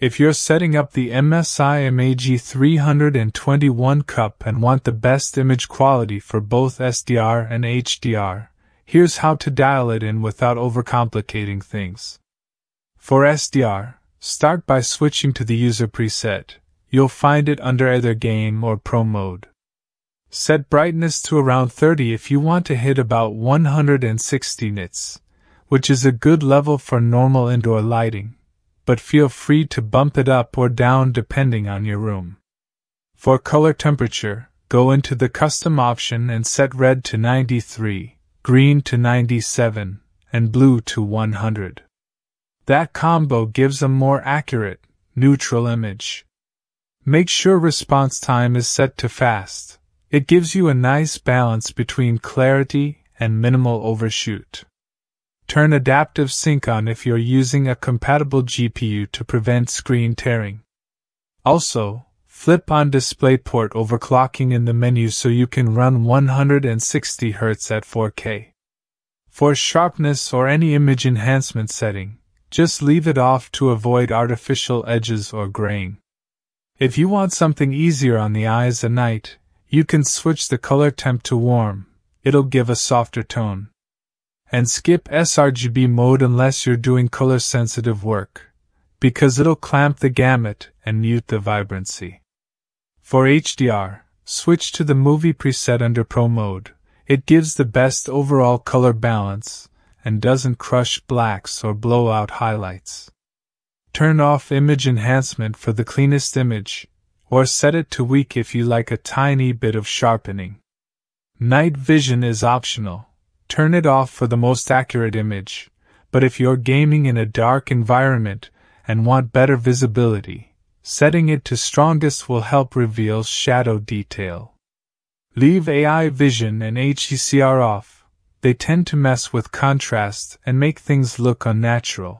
If you're setting up the MSI MAG 321CUP and want the best image quality for both SDR and HDR, here's how to dial it in without overcomplicating things. For SDR, start by switching to the user preset. You'll find it under either game or pro mode. Set brightness to around 30 if you want to hit about 160 nits, which is a good level for normal indoor lighting but feel free to bump it up or down depending on your room. For color temperature, go into the custom option and set red to 93, green to 97, and blue to 100. That combo gives a more accurate, neutral image. Make sure response time is set to fast. It gives you a nice balance between clarity and minimal overshoot. Turn Adaptive Sync on if you're using a compatible GPU to prevent screen tearing. Also, flip on DisplayPort overclocking in the menu so you can run 160 Hz at 4K. For sharpness or any image enhancement setting, just leave it off to avoid artificial edges or graying. If you want something easier on the eyes at night, you can switch the color temp to warm, it'll give a softer tone and skip sRGB mode unless you're doing color sensitive work, because it'll clamp the gamut and mute the vibrancy. For HDR, switch to the movie preset under Pro mode. It gives the best overall color balance and doesn't crush blacks or blow out highlights. Turn off image enhancement for the cleanest image, or set it to weak if you like a tiny bit of sharpening. Night vision is optional turn it off for the most accurate image, but if you're gaming in a dark environment and want better visibility, setting it to strongest will help reveal shadow detail. Leave AI vision and HDR off, they tend to mess with contrast and make things look unnatural.